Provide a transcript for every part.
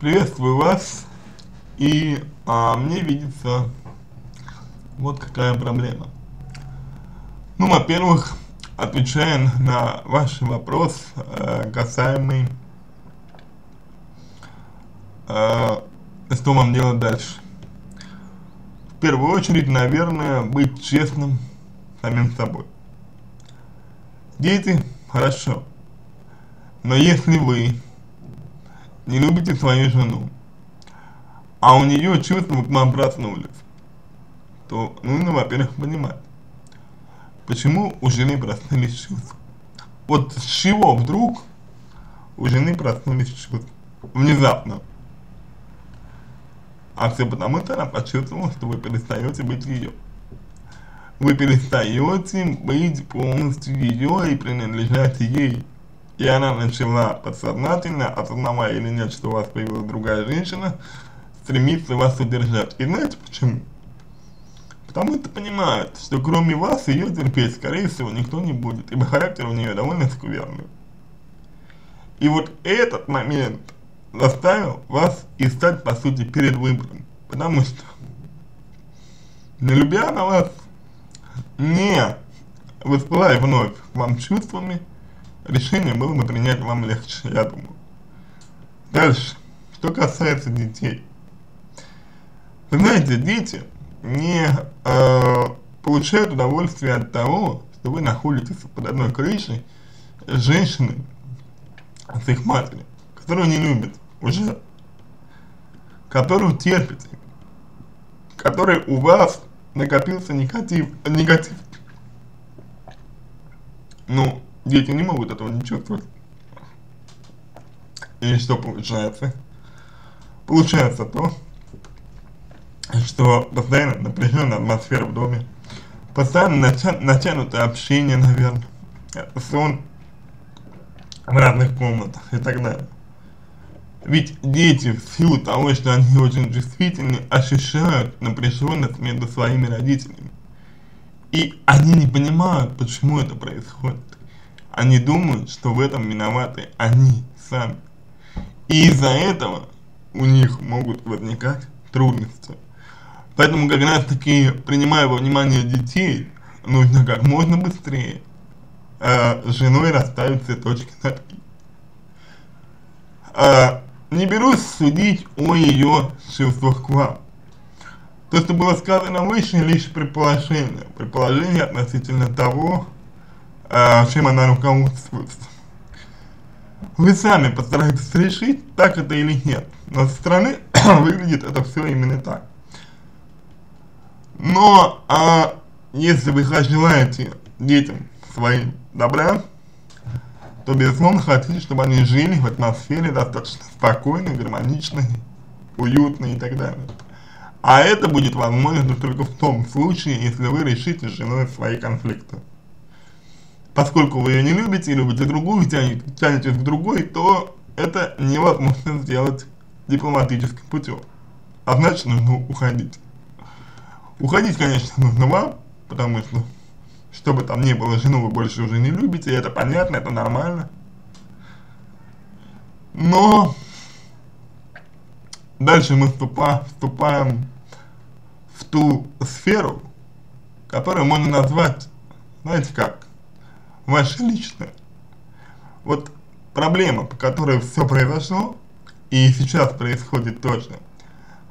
Приветствую вас. И а, мне видится вот какая проблема. Ну, во-первых, отвечая на ваш вопрос, э, касаемый, э, что вам делать дальше. В первую очередь, наверное, быть честным самим собой. Дети, хорошо. Но если вы не любите свою жену, а у нее чувства к вам проснулись, то нужно, во-первых, понимать, почему у жены проснулись чувства. Вот с чего вдруг у жены проснулись чувства? Внезапно. А все потому, что она почувствовала, что вы перестаете быть ее. Вы перестаете быть полностью ее и принадлежать ей. И она начала подсознательно, осознавая или нет, что у вас появилась другая женщина, стремиться вас удержать. И знаете почему? Потому что понимает, что кроме вас ее терпеть, скорее всего, никто не будет, ибо характер у нее довольно скверный. И вот этот момент заставил вас искать, по сути, перед выбором. Потому что, не любя на вас, не воспылая вновь вам чувствами, решение было бы принять вам легче, я думаю. Дальше, что касается детей. Вы знаете, дети не э, получают удовольствие от того, что вы находитесь под одной крышей с женщиной, с их матерью, которую не любят уже, которую терпите, который у вас накопился негатив, негатив. Ну, дети не могут этого не чувствовать. И что получается? Получается то, что постоянно напряженная атмосфера в доме, постоянно натя натянутое общение, наверное, сон в разных комнатах и так далее. Ведь дети в силу того, что они очень чувствительны, ощущают напряженность между своими родителями. И они не понимают, почему это происходит. Они думают, что в этом виноваты они сами. И из-за этого у них могут возникать трудности. Поэтому как раз таки, принимая во внимание детей, нужно как можно быстрее э, с женой расставить все точки над «и». Э, не берусь судить о ее чувствах к вам. То, что было сказано выше, лишь предположение. Предположение относительно того, э, чем она руководствуется. Вы сами постарайтесь решить, так это или нет. Но со стороны выглядит это все именно так. Но а, если вы желаете детям своим добра, то безусловно хотите, чтобы они жили в атмосфере достаточно спокойной, гармоничной, уютной и так далее. А это будет возможно только в том случае, если вы решите с женой свои конфликты. Поскольку вы ее не любите, любите другую, тянете, тянетесь к другой, то это невозможно сделать дипломатическим путем. А значит, нужно уходить. Уходить, конечно, нужно вам, потому что, что бы там ни было, жену вы больше уже не любите, это понятно, это нормально. Но дальше мы вступа, вступаем в ту сферу, которую можно назвать, знаете как, ваше личное. Вот проблема, по которой все произошло, и сейчас происходит тоже,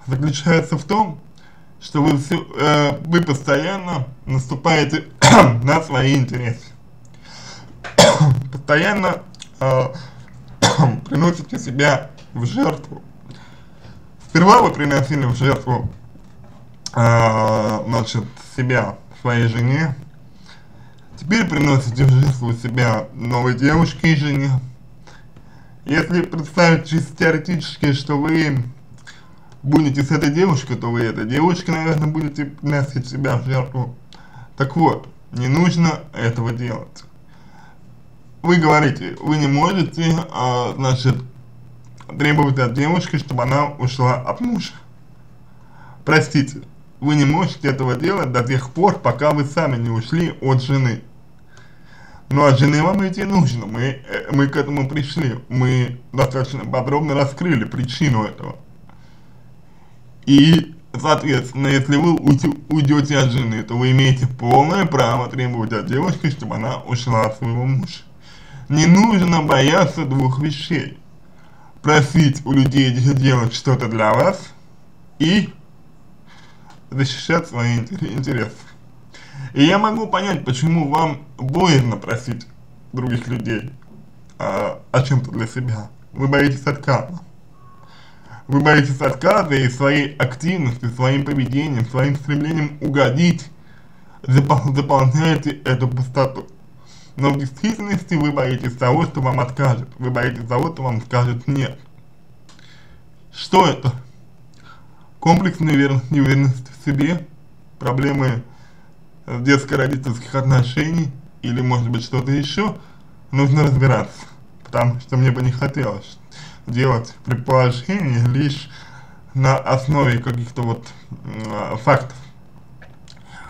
заключается в том, что вы, все, э, вы постоянно наступаете на свои интересы. постоянно э, приносите себя в жертву. Сперва вы приносили в жертву э, значит, себя своей жене, теперь приносите в жертву себя новой девушке и жене. Если представить чисто теоретически, что вы будете с этой девушкой, то вы этой девушкой, наверное, будете приносить себя в жертву. Так вот, не нужно этого делать. Вы говорите, вы не можете, а, значит, требовать от девушки, чтобы она ушла от мужа. Простите, вы не можете этого делать до тех пор, пока вы сами не ушли от жены. Ну а жены вам идти нужно, мы, мы к этому пришли, мы достаточно подробно раскрыли причину этого. И, соответственно, если вы уйдете от жены, то вы имеете полное право требовать от девушки, чтобы она ушла от своего мужа. Не нужно бояться двух вещей. Просить у людей делать что-то для вас и защищать свои интересы. И я могу понять, почему вам боязно просить других людей а, о чем-то для себя. Вы боитесь отказа. Вы боитесь отказа и своей активностью, своим поведением, своим стремлением угодить запол заполняете эту пустоту. Но в действительности вы боитесь того, что вам откажет. Вы боитесь того, что вам скажет нет. Что это? Комплекс неуверенности в себе, проблемы детско-родительских отношений или может быть что-то еще, нужно разбираться, потому что мне бы не хотелось делать предположения лишь на основе каких-то вот э, фактов.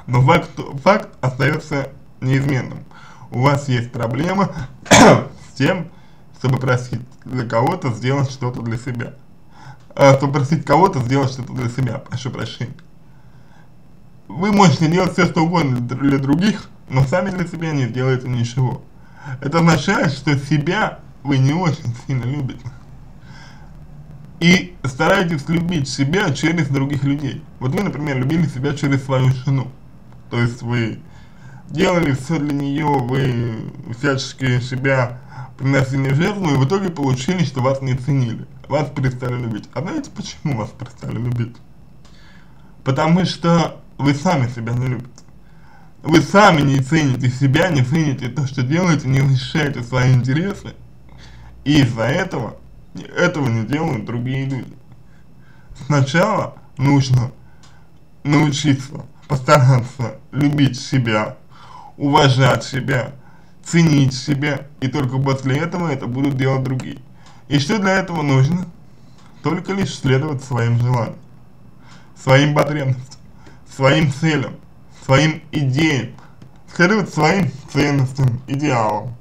Но факт, факт остается неизменным. У вас есть проблема с тем, чтобы просить для кого-то сделать что-то для себя. А, чтобы просить кого-то сделать что-то для себя, прошу прощения. Вы можете делать все, что угодно для других, но сами для себя не делаете ничего. Это означает, что себя вы не очень сильно любите. И старайтесь любить себя через других людей. Вот вы, например, любили себя через свою жену. То есть вы делали все для нее, вы всячески себя приносили в жертву, и в итоге получили, что вас не ценили. Вас перестали любить. А знаете, почему вас перестали любить? Потому что вы сами себя не любите. Вы сами не цените себя, не цените то, что делаете, не защищаете свои интересы. И из-за этого, этого не делают другие люди. Сначала нужно научиться, постараться любить себя, уважать себя, ценить себя, и только после этого это будут делать другие. И что для этого нужно? Только лишь следовать своим желаниям, своим потребностям своим целям, своим идеям, следовать своим ценностям, идеалам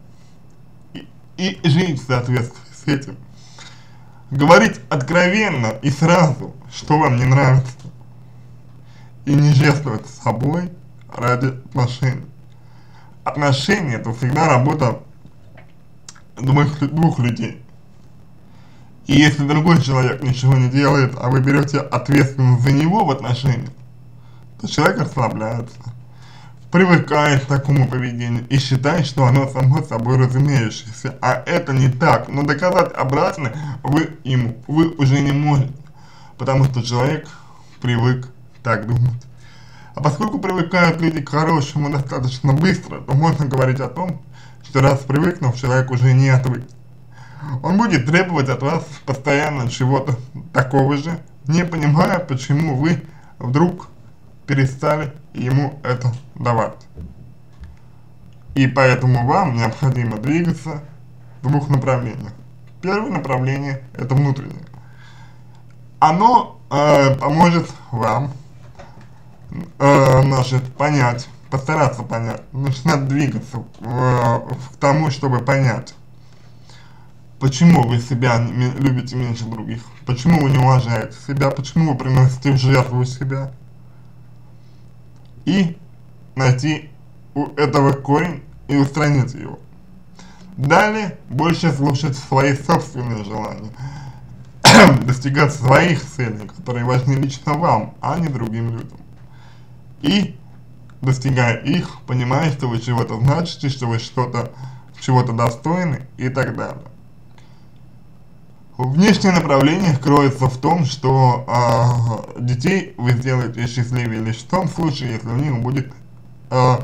и, и жить в соответствии с этим. Говорить откровенно и сразу, что вам не нравится, и не жертвовать собой ради отношений. Отношения это всегда работа двух, двух людей. И если другой человек ничего не делает, а вы берете ответственность за него в отношениях, человек расслабляется, привыкает к такому поведению и считает, что оно само собой разумеющееся. А это не так. Но доказать обратно вы ему, вы уже не можете. Потому что человек привык так думать. А поскольку привыкают люди к хорошему достаточно быстро, то можно говорить о том, что раз привыкнув, человек уже не отвык. Он будет требовать от вас постоянно чего-то такого же, не понимая, почему вы вдруг перестали ему это давать. И поэтому вам необходимо двигаться в двух направлениях. Первое направление – это внутреннее. Оно э, поможет вам э, значит, понять, постараться понять, начинать двигаться э, к тому, чтобы понять, почему вы себя любите меньше других, почему вы не уважаете себя, почему вы приносите в жертву себя, и найти у этого корень и устранить его. Далее больше слушать свои собственные желания, достигать своих целей, которые важны лично вам, а не другим людям. И достигая их, понимая, что вы чего-то значите, что вы что-то чего-то достойны и так далее. Внешнее направление кроется в том, что э, детей вы сделаете счастливее лишь в том случае, если у них будет э,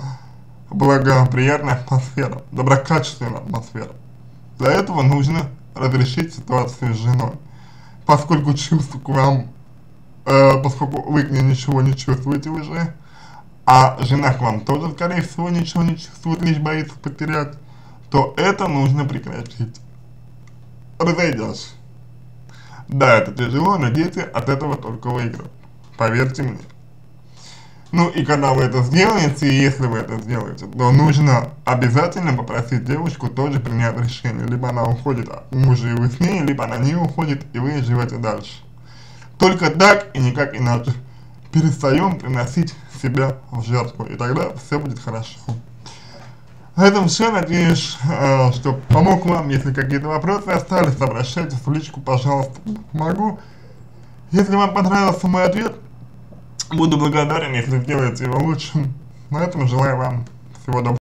благоприятная атмосфера, доброкачественная атмосфера. Для этого нужно разрешить ситуацию с женой. Поскольку чувств к вам, э, поскольку вы к ней ничего не чувствуете уже, а жена к вам тоже, скорее всего, ничего не чувствует, лишь боится потерять, то это нужно прекратить. Разойдясь. Да, это тяжело, но дети от этого только выиграют. Поверьте мне. Ну и когда вы это сделаете, если вы это сделаете, то нужно обязательно попросить девушку тоже принять решение. Либо она уходит от мужа и вы с ней, либо она не уходит и вы живете дальше. Только так и никак иначе. Перестаем приносить себя в жертву, и тогда все будет хорошо. Этом все, надеюсь, э, что помог вам, если какие-то вопросы остались, обращайтесь в личку, пожалуйста, помогу. Если вам понравился мой ответ, буду благодарен, если сделаете его лучшим. На этом желаю вам всего доброго.